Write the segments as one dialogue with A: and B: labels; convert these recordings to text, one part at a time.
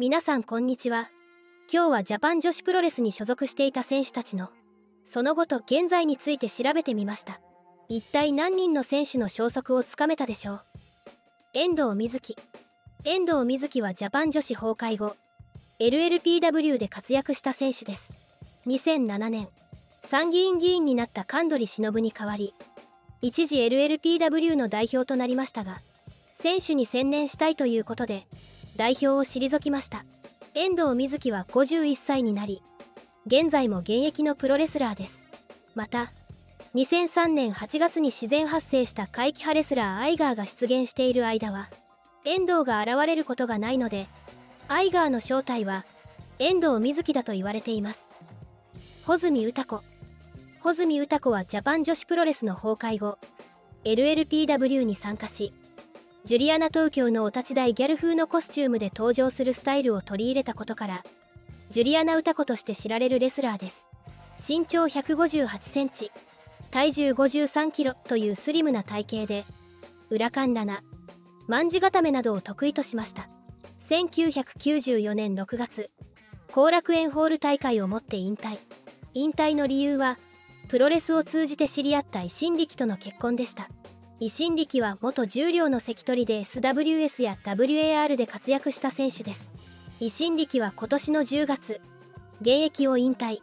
A: 皆さんこんにちは。今日はジャパン女子プロレスに所属していた選手たちのその後と現在について調べてみました。一体何人の選手の消息をつかめたでしょう？遠藤瑞希遠藤瑞希はジャパン女子崩壊後 LLPW で活躍した選手です。2007年参議院議員になった神取忍に代わり一時 LLPW の代表となりましたが選手に専念したいということで代表を退きました。遠藤瑞希は51歳になり現在も現役のプロレスラーです。また2003年8月に自然発生した怪奇派レスラーアイガーが出現している間は遠藤が現れることがないのでアイガーの正体は遠藤瑞希だと言われています。穂積歌子。穂積歌子はジャパン女子プロレスの崩壊後 LLPW に参加しジュリアナ東京のお立ち台ギャル風のコスチュームで登場するスタイルを取り入れたことからジュリアナ歌子として知られるレスラーです。身長158センチ体重53キロというスリムな体型で裏カンラナ卍固めなどを得意としました。1994年6月後楽園ホール大会をもって引退。引退の理由はプロレスを通じて知り合った維新力との結婚でした。維新力は元重量の関取で SWS や WAR で活躍した選手です。維新力は今年の10月現役を引退。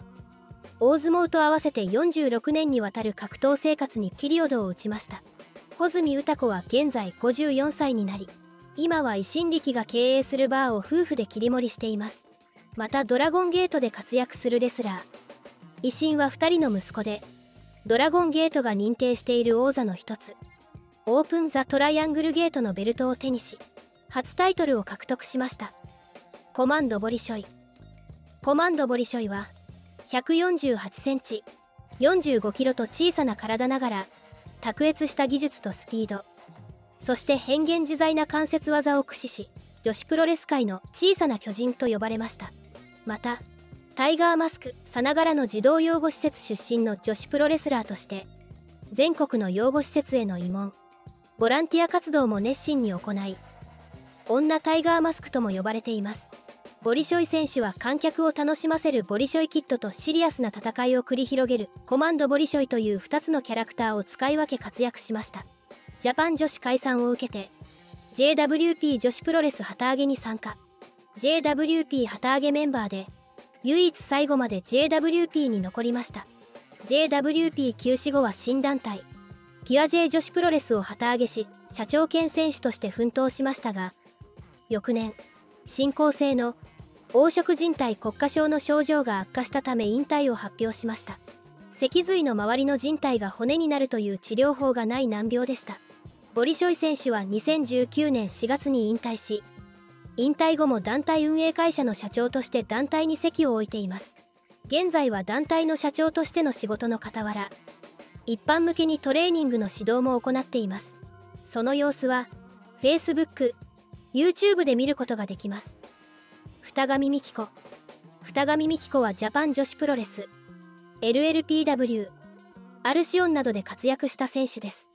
A: 大相撲と合わせて46年にわたる格闘生活にピリオドを打ちました。穂積歌子は現在54歳になり今は維新力が経営するバーを夫婦で切り盛りしています。またドラゴンゲートで活躍するレスラー。維新は2人の息子でドラゴンゲートが認定している王座の一つ。オープン・ザ・トライアングルゲートのベルトを手にし初タイトルを獲得しました。コマンド・ボリショイ。コマンド・ボリショイは148センチ45キロと小さな体ながら卓越した技術とスピード。そして変幻自在な関節技を駆使し女子プロレス界の小さな巨人と呼ばれました。またタイガーマスクさながらの児童養護施設出身の女子プロレスラーとして全国の養護施設への慰問。ボランティア活動も熱心に行い女タイガーマスクとも呼ばれています。ボリショイ選手は観客を楽しませるボリショイキットとシリアスな戦いを繰り広げるコマンドボリショイという2つのキャラクターを使い分け活躍しました。ジャパン女子解散を受けて JWP 女子プロレス旗揚げに参加。JWP 旗揚げメンバーで唯一最後まで JWP に残りました。JWP 休止後は新団体。ピア J 女子プロレスを旗揚げし社長兼選手として奮闘しましたが翌年進行性の黄色人体骨化症の症状が悪化したため引退を発表しました。脊髄の周りの人体が骨になるという治療法がない難病でした。ボリショイ選手は2019年4月に引退し引退後も団体運営会社の社長として団体に席を置いています。現在は団体の社長としての仕事の傍ら一般向けにトレーニングの指導も行っています。その様子は Facebook、YouTube で見ることができます。二上美希子。二上美希子はジャパン女子プロレス。LLPW アルシオンなどで活躍した選手です。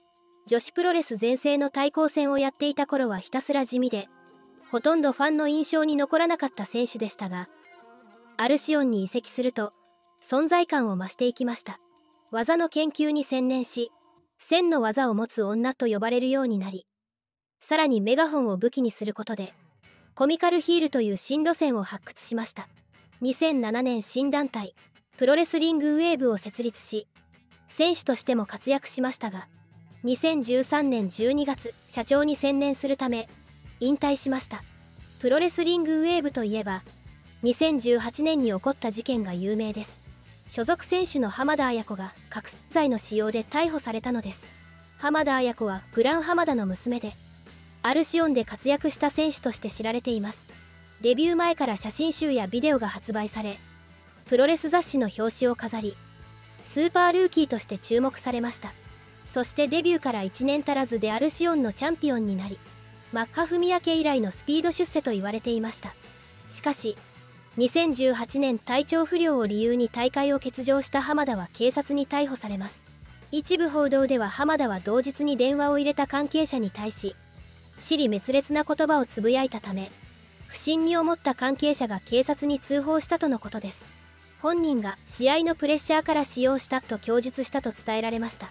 A: 女子プロレス全盛の対抗戦をやっていた頃はひたすら地味でほとんどファンの印象に残らなかった選手でしたがアルシオンに移籍すると存在感を増していきました。技の研究に専念し千の技を持つ女と呼ばれるようになりさらにメガホンを武器にすることでコミカルヒールという新路線を発掘しました。2007年新団体プロレスリングウェーブを設立し選手としても活躍しましたが2013年12月社長に専念するため引退しました。プロレスリングウェーブといえば2018年に起こった事件が有名です。所属選手の浜田綾子が覚醒剤の使用で逮捕されたのです。浜田綾子はグラン浜田の娘でアルシオンで活躍した選手として知られています。デビュー前から写真集やビデオが発売されプロレス雑誌の表紙を飾りスーパールーキーとして注目されました。そしてデビューから1年足らずでアルシオンのチャンピオンになりマッハ文明以来のスピード出世と言われていました。しかし2018年体調不良を理由に大会を欠場した浜田は警察に逮捕されます。一部報道では浜田は同日に電話を入れた関係者に対し尻滅裂な言葉をつぶやいたため不審に思った関係者が警察に通報したとのことです。本人が試合のプレッシャーから使用したと供述したと伝えられました。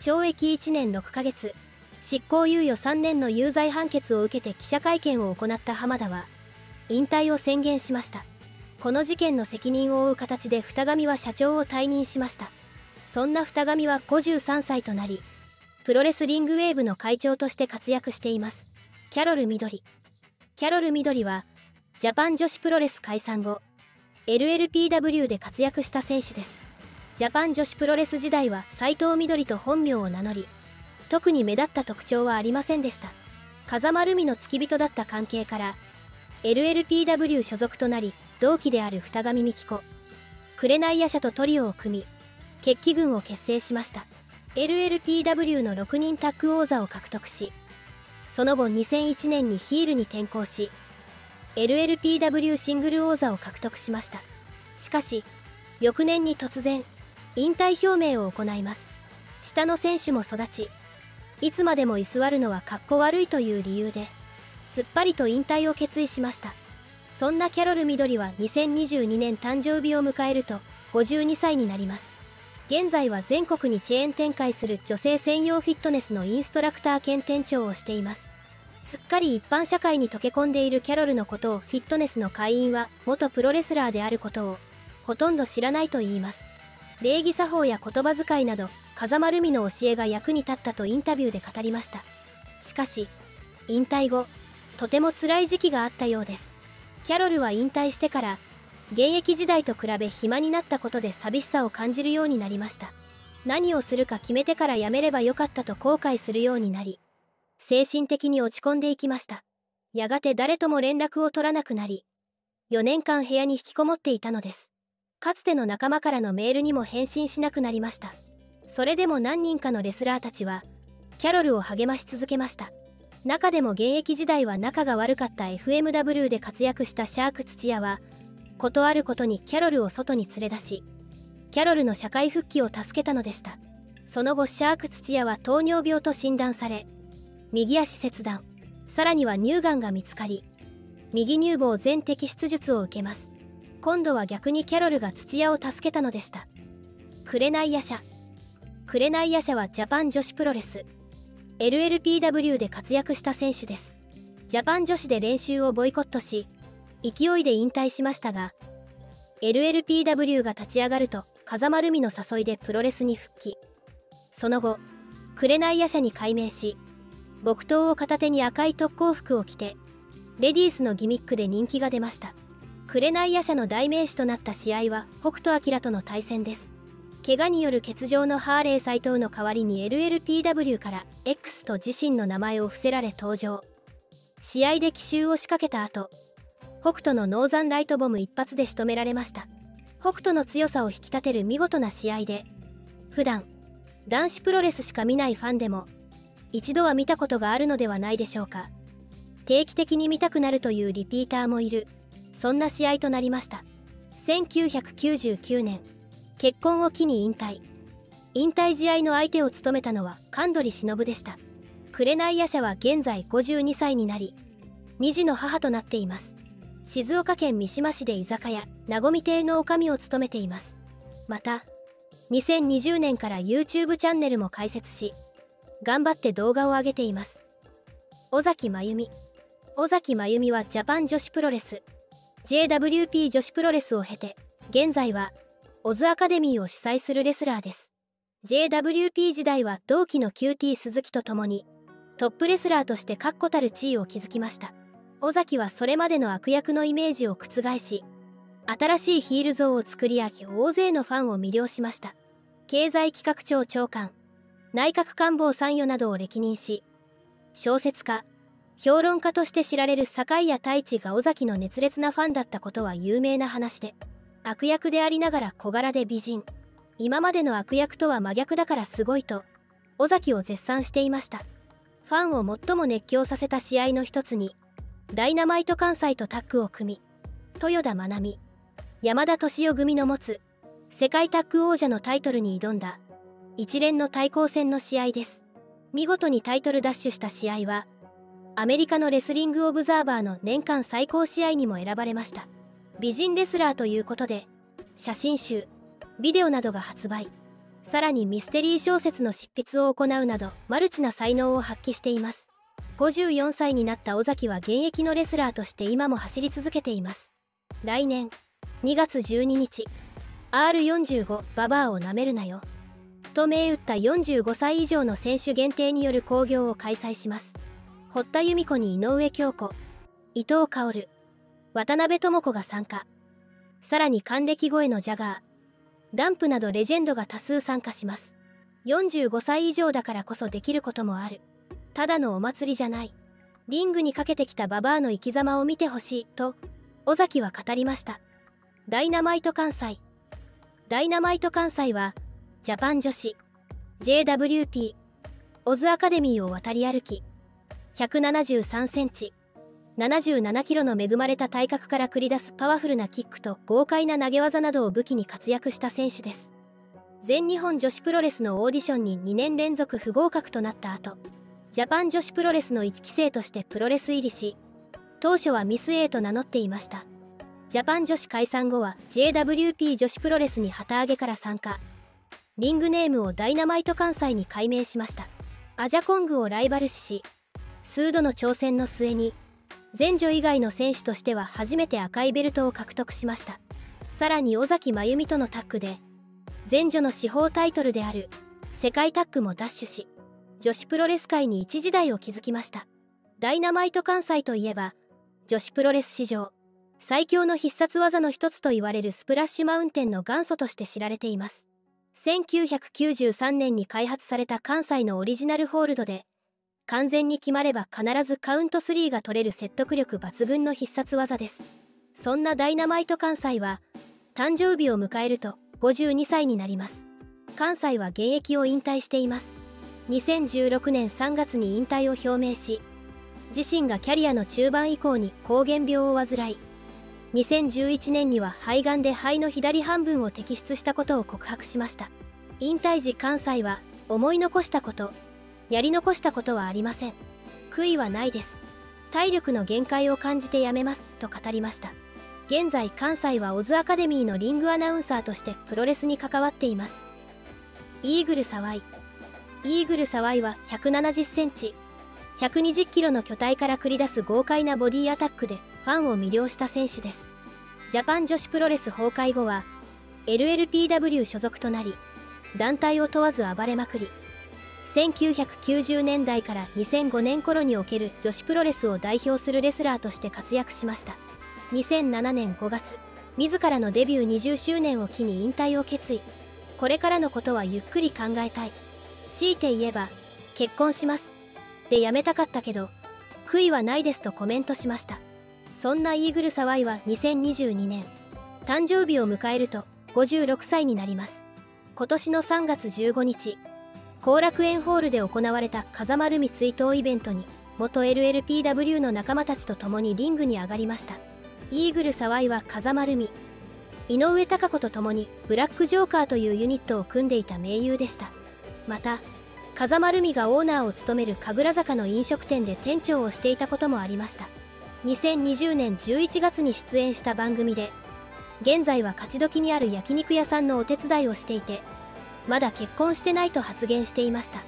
A: 懲役1年6ヶ月。執行猶予3年の有罪判決を受けて記者会見を行った浜田は引退を宣言しました。この事件の責任を負う形で二上は社長を退任しました。そんな二上は53歳となりプロレスリングウェーブの会長として活躍しています。キャロル緑キャロル緑はジャパン女子プロレス解散後 LLPW で活躍した選手です。ジャパン女子プロレス時代は斎藤緑と本名を名乗り特に目立った特徴はありませんでした。風間ルミの付き人だった関係から LLPW 所属となり同期である二上美希子。紅夜叉とトリオを組み決起軍を結成しました。LLPW の6人タッグ王座を獲得しその後2001年にヒールに転向し LLPW シングル王座を獲得しました。しかし翌年に突然引退表明を行います。下の選手も育ちいつまでも居座るのはかっこ悪いという理由ですっぱりと引退を決意しました。そんなキャロル緑は2022年誕生日を迎えると52歳になります。現在は全国にチェーン展開する女性専用フィットネスのインストラクター兼店長をしています。すっかり一般社会に溶け込んでいるキャロルのことをフィットネスの会員は元プロレスラーであることをほとんど知らないと言います。礼儀作法や言葉遣いなど風間るみの教えが役に立ったとインタビューで語りました。しかし引退後とても辛い時期があったようです。キャロルは引退してから現役時代と比べ暇になったことで寂しさを感じるようになりました。何をするか決めてからやめればよかったと後悔するようになり精神的に落ち込んでいきました。やがて誰とも連絡を取らなくなり4年間部屋に引きこもっていたのです。かつての仲間からのメールにも返信しなくなりました。それでも何人かのレスラーたちはキャロルを励まし続けました。中でも現役時代は仲が悪かった FMW で活躍したシャーク土屋は事あることにキャロルを外に連れ出しキャロルの社会復帰を助けたのでした。その後シャーク土屋は糖尿病と診断され右足切断さらには乳がんが見つかり右乳房全摘出術を受けます。今度は逆にキャロルが土屋を助けたのでした。紅夜叉紅夜叉はジャパン女子プロレス。LLPW で活躍した選手です。ジャパン女子で練習をボイコットし勢いで引退しましたが LLPW が立ち上がると風間るみの誘いでプロレスに復帰。その後紅夜叉に改名し木刀を片手に赤い特攻服を着てレディースのギミックで人気が出ました。紅夜叉の代名詞となった試合は北斗晶との対戦です。怪我による欠場のハーレー斎藤の代わりに LLPW から X と自身の名前を伏せられ登場。試合で奇襲を仕掛けた後北斗のノーザンライトボム一発で仕留められました。北斗の強さを引き立てる見事な試合で普段男子プロレスしか見ないファンでも一度は見たことがあるのではないでしょうか。定期的に見たくなるというリピーターもいる。そんな試合となりました。1999年。結婚を機に引退。引退試合の相手を務めたのは神取忍でした。紅夜叉は現在52歳になり2児の母となっています。静岡県三島市で居酒屋なごみ亭の女将を務めています。また2020年から YouTube チャンネルも開設し頑張って動画を上げています。尾崎真由美尾崎真由美はジャパン女子プロレス JWP 女子プロレスを経て現在はオズアカデミーを主催するレスラーです。JWP 時代は同期の QT 鈴木と共にトップレスラーとして確固たる地位を築きました。尾崎はそれまでの悪役のイメージを覆し新しいヒール像を作り上げ大勢のファンを魅了しました。経済企画庁長官内閣官房参与などを歴任し小説家評論家として知られる坂井谷太一が尾崎の熱烈なファンだったことは有名な話で悪役でありながら小柄で美人。今までの悪役とは真逆だからすごいと尾崎を絶賛していました。ファンを最も熱狂させた試合の一つにダイナマイト関西とタッグを組み豊田真奈美山田敏夫組の持つ世界タッグ王者のタイトルに挑んだ一連の対抗戦の試合です。見事にタイトルダッシュした試合はアメリカのレスリング・オブザーバーの年間最高試合にも選ばれました。美人レスラーということで写真集ビデオなどが発売。さらにミステリー小説の執筆を行うなどマルチな才能を発揮しています。54歳になった尾崎は現役のレスラーとして今も走り続けています。来年2月12日 R45 ババアをなめるなよ。と銘打った45歳以上の選手限定による興行を開催します。堀田由美子に井上京子伊藤薫渡辺智子が参加。さらに還暦超えのジャガーダンプなどレジェンドが多数参加します。45歳以上だからこそできることもある。ただのお祭りじゃない。リングにかけてきたババアの生き様を見てほしいと尾崎は語りました。ダイナマイト関西。ダイナマイト関西はジャパン女子 JWP オズアカデミーを渡り歩き173センチ。77キロの恵まれた体格から繰り出すパワフルなキックと豪快な投げ技などを武器に活躍した選手です。全日本女子プロレスのオーディションに2年連続不合格となった後ジャパン女子プロレスの1期生としてプロレス入りし当初はミス A と名乗っていました。ジャパン女子解散後は JWP 女子プロレスに旗揚げから参加。リングネームをダイナマイト関西に改名しました。アジャコングをライバル視し数度の挑戦の末に前女以外の選手としては初めて赤いベルトを獲得しました。さらに尾崎真由美とのタッグで前女の司法タイトルである世界タッグも奪取し女子プロレス界に一時代を築きました。ダイナマイト関西といえば女子プロレス史上最強の必殺技の一つと言われるスプラッシュマウンテンの元祖として知られています。1993年に開発された関西のオリジナルホールドで完全に決まれば必ずカウント3が取れる説得力抜群の必殺技です。そんなダイナマイト関西は誕生日を迎えると52歳になります。関西は現役を引退しています。2016年3月に引退を表明し自身がキャリアの中盤以降に膠原病を患い2011年には肺がんで肺の左半分を摘出したことを告白しました。引退時関西は思い残したことやり残したことはありません。悔いはないです。体力の限界を感じてやめます。と語りました。現在関西はオズアカデミーのリングアナウンサーとしてプロレスに関わっています。イーグル沢井イ。ーグル沢井は170センチ。120キロの巨体から繰り出す豪快なボディアタックでファンを魅了した選手です。ジャパン女子プロレス崩壊後は LLPW 所属となり団体を問わず暴れまくり1990年代から2005年頃における女子プロレスを代表するレスラーとして活躍しました。2007年5月自らのデビュー20周年を機に引退を決意。これからのことはゆっくり考えたい。強いて言えば結婚します。でやめたかったけど悔いはないですとコメントしました。そんなイーグル沢井は2022年。誕生日を迎えると56歳になります。今年の3月15日。後楽園ホールで行われた風間ルミ追悼イベントに元 LLPW の仲間たちと共にリングに上がりました。イーグル沢井は風間ルミ。井上貴子と共にブラックジョーカーというユニットを組んでいた盟友でした。また風間ルミがオーナーを務める神楽坂の飲食店で店長をしていたこともありました。2020年11月に出演した番組で現在は勝ち時にある焼肉屋さんのお手伝いをしていてまだ結婚してないと発言していました。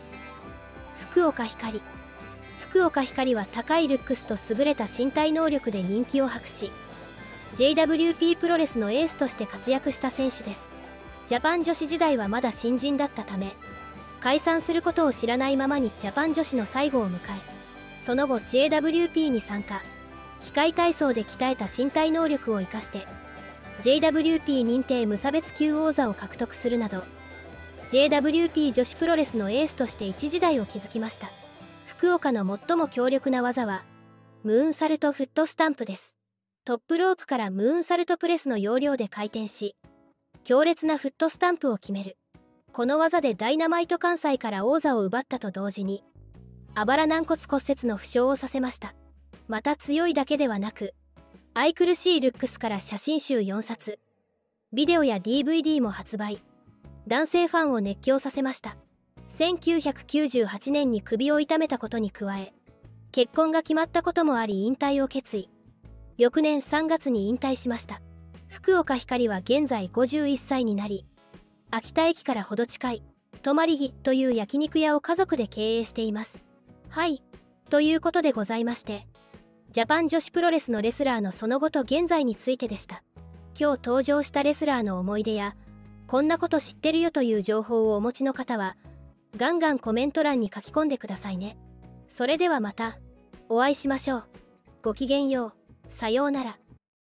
A: 福岡ひかり福岡ひかりは高いルックスと優れた身体能力で人気を博し JWP プロレスのエースとして活躍した選手です。ジャパン女子時代はまだ新人だったため解散することを知らないままにジャパン女子の最後を迎えその後 JWP に参加機械体操で鍛えた身体能力を生かして JWP 認定無差別級王座を獲得するなど JWP 女子プロレスのエースとして一時代を築きました。福岡の最も強力な技はムーンサルトフットスタンプです。トップロープからムーンサルトプレスの要領で回転し強烈なフットスタンプを決める。この技でダイナマイト関西から王座を奪ったと同時にあばら軟骨骨折の負傷をさせました。また強いだけではなく愛くるしいルックスから写真集4冊ビデオや DVD も発売。男性ファンを熱狂させました。1998年に首を痛めたことに加え結婚が決まったこともあり引退を決意。翌年3月に引退しました。福岡ひかりは現在51歳になり秋田駅からほど近い泊まり木という焼肉屋を家族で経営しています。はいということでございましてジャパン女子プロレスのレスラーのその後と現在についてでした。今日登場したレスラーの思い出やこんなこと知ってるよという情報をお持ちの方はガンガンコメント欄に書き込んでくださいね。それではまた。お会いしましょう。ごきげんよう。さようなら。